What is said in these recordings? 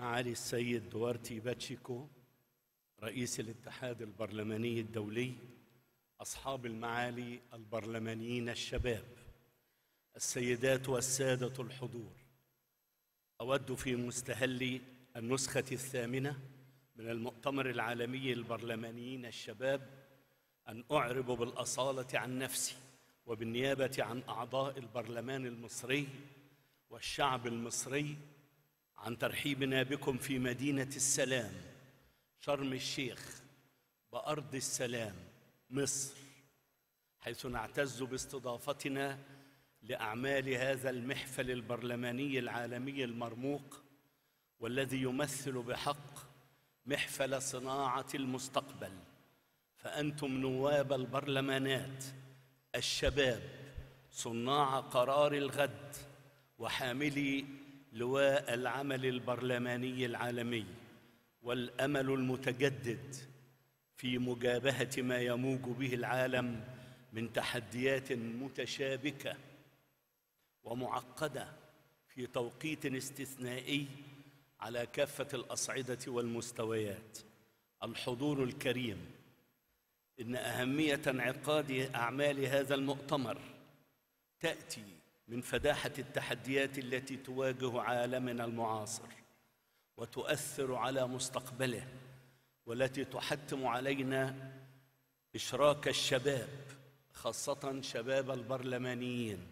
معالي السيد دوارتي باتشيكو رئيس الاتحاد البرلماني الدولي أصحاب المعالي البرلمانيين الشباب السيدات والسادة الحضور. أود في مستهل النسخة الثامنة من المؤتمر العالمي للبرلمانيين الشباب أن أعرب بالأصالة عن نفسي وبالنيابة عن أعضاء البرلمان المصري والشعب المصري عن ترحيبنا بكم في مدينة السلام. شرم الشيخ بأرض السلام مصر حيث نعتز باستضافتنا لأعمال هذا المحفل البرلماني العالمي المرموق والذي يمثل بحق محفل صناعة المستقبل. فأنتم نواب البرلمانات الشباب صناع قرار الغد وحاملي لواء العمل البرلماني العالمي والأمل المتجدد في مجابهة ما يموج به العالم من تحديات متشابكة ومعقدة في توقيت استثنائي على كافة الأصعدة والمستويات. الحضور الكريم. إن أهمية انعقاد أعمال هذا المؤتمر تأتي من فداحة التحديات التي تواجه عالمنا المعاصر وتؤثر على مستقبله والتي تحتم علينا إشراك الشباب خاصة شباب البرلمانيين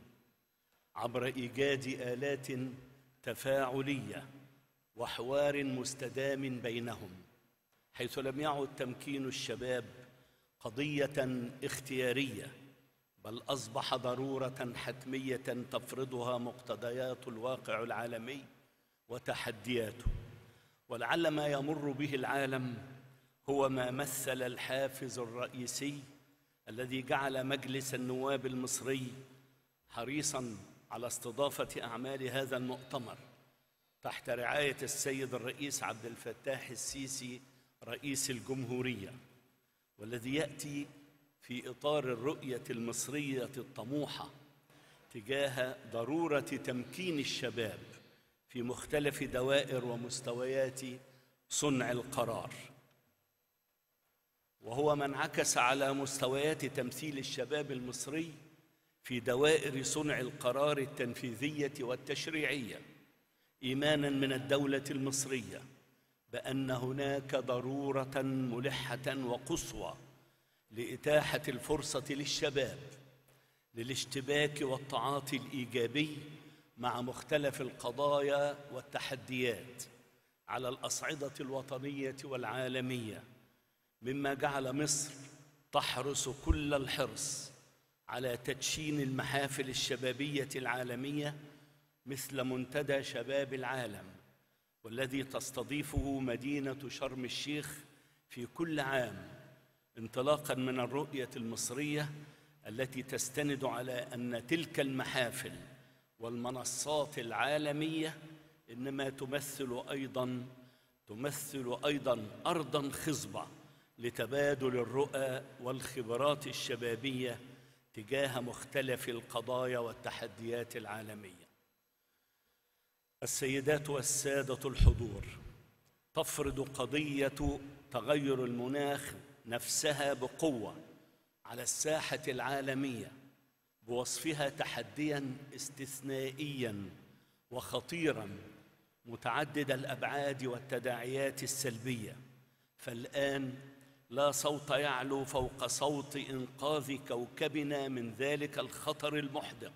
عبر إيجاد آلات تفاعلية وحوار مستدام بينهم حيث لم يعد تمكين الشباب قضية اختيارية بل أصبح ضرورة حتمية تفرضها مقتضيات الواقع العالمي وتحدياته. ولعل ما يمر به العالم هو ما مثل الحافز الرئيسي الذي جعل مجلس النواب المصري حريصا على استضافة أعمال هذا المؤتمر تحت رعاية السيد الرئيس عبد الفتاح السيسي رئيس الجمهورية والذي يأتي في إطار الرؤية المصرية الطموحة تجاه ضرورة تمكين الشباب في مختلف دوائر ومستويات صنع القرار. وهو ما انعكس على مستويات تمثيل الشباب المصري في دوائر صنع القرار التنفيذية والتشريعية. إيمانا من الدولة المصرية بأن هناك ضرورة ملحة وقصوى لإتاحة الفرصة للشباب للاشتباك والتعاطي الإيجابي مع مختلف القضايا والتحديات على الأصعدة الوطنية والعالمية مما جعل مصر تحرص كل الحرص على تدشين المحافل الشبابية العالمية مثل منتدى شباب العالم والذي تستضيفه مدينة شرم الشيخ في كل عام انطلاقا من الرؤية المصرية التي تستند على أن تلك المحافل والمنصات العالمية إنما تمثل أيضا تمثل أيضا ارضا خصبة لتبادل الرؤى والخبرات الشبابية تجاه مختلف القضايا والتحديات العالمية. السيدات والسادة الحضور تفرض قضية تغير المناخ نفسها بقوة على الساحة العالمية بوصفها تحديا استثنائيا وخطيرا متعدد الأبعاد والتداعيات السلبية. فالآن لا صوت يعلو فوق صوت إنقاذ كوكبنا من ذلك الخطر المحدق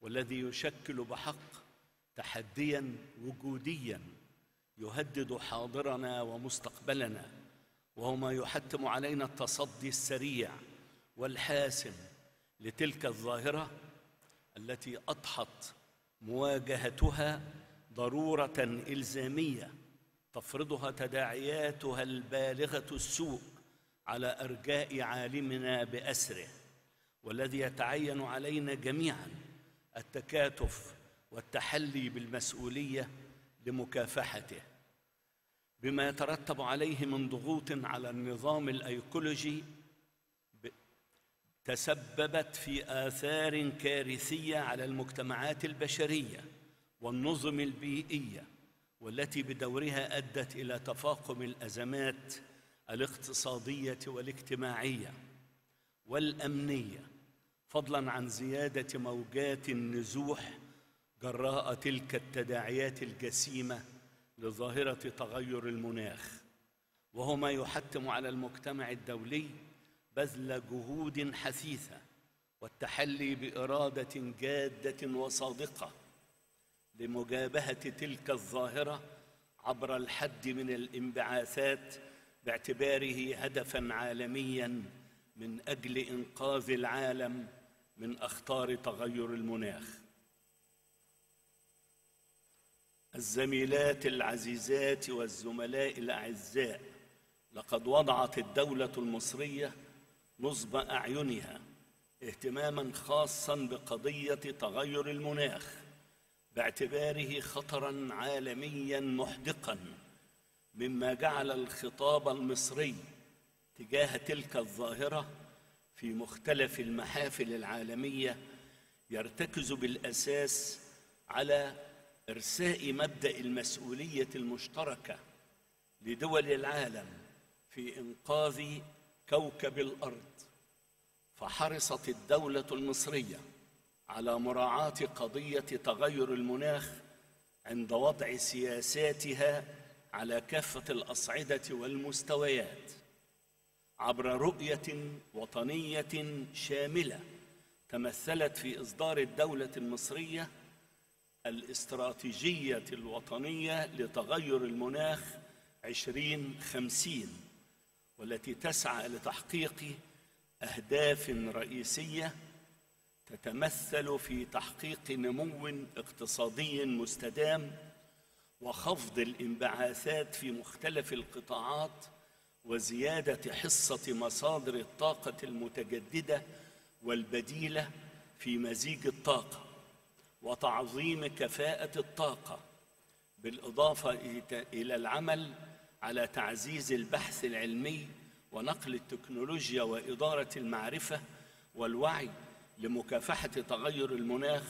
والذي يشكل بحق تحديا وجوديا يهدد حاضرنا ومستقبلنا. وهو ما يحتم علينا التصدي السريع والحاسم لتلك الظاهرة التي أضحت مواجهتها ضرورة إلزامية تفرضها تداعياتها البالغة السوء على أرجاء عالمنا بأسره والذي يتعين علينا جميعا التكاتف والتحلي بالمسؤولية لمكافحته. بما يترتب عليه من ضغوط على النظام الأيكولوجي تسببت في آثار كارثية على المجتمعات البشرية والنظم البيئية والتي بدورها أدت إلى تفاقم الأزمات الاقتصادية والاجتماعية والأمنية فضلا عن زيادة موجات النزوح جراء تلك التداعيات الجسيمة لظاهرة تغير المناخ وهو ما يحتم على المجتمع الدولي بذل جهود حثيثة والتحلي بإرادة جادة وصادقة لمجابهة تلك الظاهرة عبر الحد من الانبعاثات باعتباره هدفا عالميا من أجل إنقاذ العالم من أخطار تغير المناخ. الزميلات العزيزات والزملاء الأعزاء. لقد وضعت الدولة المصرية نصب أعينها اهتماما خاصا بقضية تغير المناخ باعتباره خطرا عالميا محدقا مما جعل الخطاب المصري تجاه تلك الظاهرة في مختلف المحافل العالمية يرتكز بالأساس على إرساء مبدأ المسؤولية المشتركة لدول العالم في إنقاذ كوكب الأرض فحرصت الدولة المصرية على مراعاة قضية تغير المناخ عند وضع سياساتها على كافة الأصعدة والمستويات عبر رؤية وطنية شاملة تمثلت في إصدار الدولة المصرية الاستراتيجية الوطنية لتغير المناخ عشرين خمسين والتي تسعى لتحقيق أهداف رئيسية تتمثل في تحقيق نمو اقتصادي مستدام وخفض الانبعاثات في مختلف القطاعات وزيادة حصة مصادر الطاقة المتجددة والبديلة في مزيج الطاقة. وتعظيم كفاءة الطاقة بالإضافة إلى العمل على تعزيز البحث العلمي ونقل التكنولوجيا وإدارة المعرفة والوعي لمكافحة تغير المناخ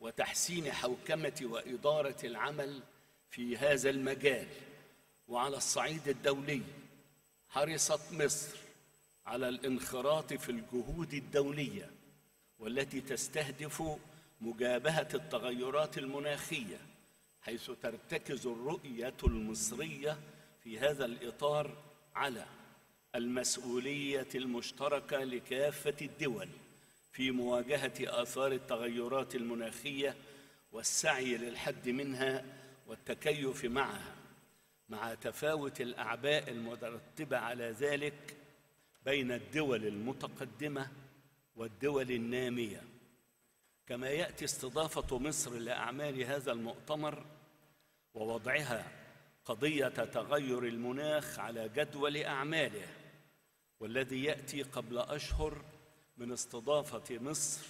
وتحسين حوكمة وإدارة العمل في هذا المجال. وعلى الصعيد الدولي حرصت مصر على الانخراط في الجهود الدولية والتي تستهدف مجابهة التغيرات المناخية حيث ترتكز الرؤية المصرية في هذا الإطار على المسؤولية المشتركة لكافة الدول في مواجهة آثار التغيرات المناخية والسعي للحد منها والتكيف معها. مع تفاوت الأعباء المترتبة على ذلك بين الدول المتقدمة والدول النامية. كما يأتي استضافة مصر لأعمال هذا المؤتمر ووضعها قضية تغير المناخ على جدول أعماله والذي يأتي قبل أشهر من استضافة مصر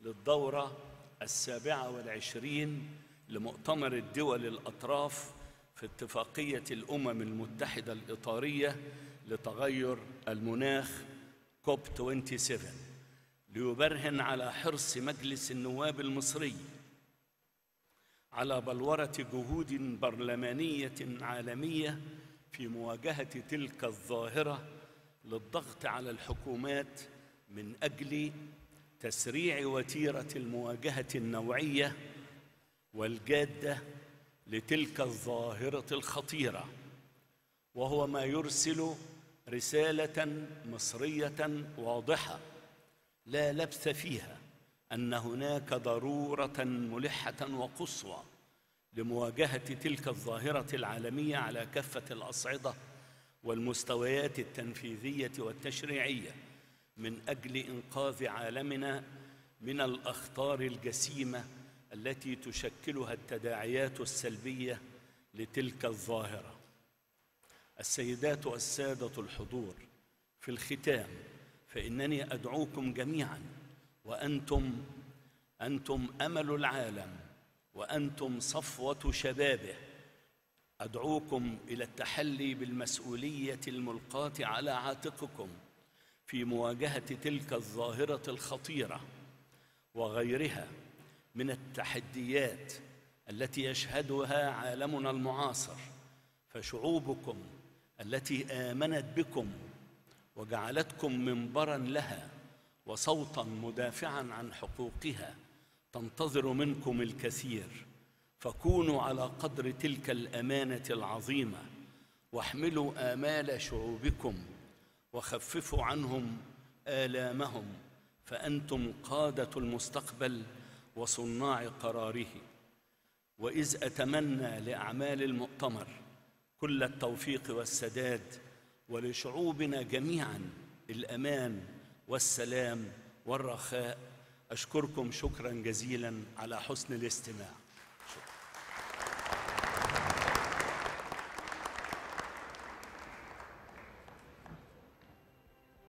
للدورة السابعة والعشرين لمؤتمر الدول الأطراف في اتفاقية الأمم المتحدة الإطارية لتغير المناخ كوب 27 ليبرهن على حرص مجلس النواب المصري على بلورة جهود برلمانية عالمية في مواجهة تلك الظاهرة للضغط على الحكومات من أجل تسريع وتيرة المواجهة النوعية والجادة لتلك الظاهرة الخطيرة وهو ما يرسل رسالة مصرية واضحة. لا لبث فيها أن هناك ضرورة ملحة وقصوى لمواجهة تلك الظاهرة العالمية على كافة الأصعدة والمستويات التنفيذية والتشريعية من أجل إنقاذ عالمنا من الأخطار الجسيمة التي تشكلها التداعيات السلبية لتلك الظاهرة. السيدات والسادة الحضور في الختام فإنني أدعوكم جميعا وأنتم أنتم أمل العالم وأنتم صفوة شبابه. أدعوكم إلى التحلي بالمسؤولية الملقاة على عاتقكم في مواجهة تلك الظاهرة الخطيرة وغيرها من التحديات التي يشهدها عالمنا المعاصر فشعوبكم التي آمنت بكم وجعلتكم منبرا لها وصوتا مدافعا عن حقوقها تنتظر منكم الكثير. فكونوا على قدر تلك الأمانة العظيمة واحملوا آمال شعوبكم وخففوا عنهم آلامهم فأنتم قادة المستقبل وصناع قراره. وإذ أتمنى لأعمال المؤتمر كل التوفيق والسداد ولشعوبنا جميعا الأمان والسلام والرخاء. أشكركم شكرا جزيلا على حسن الاستماع.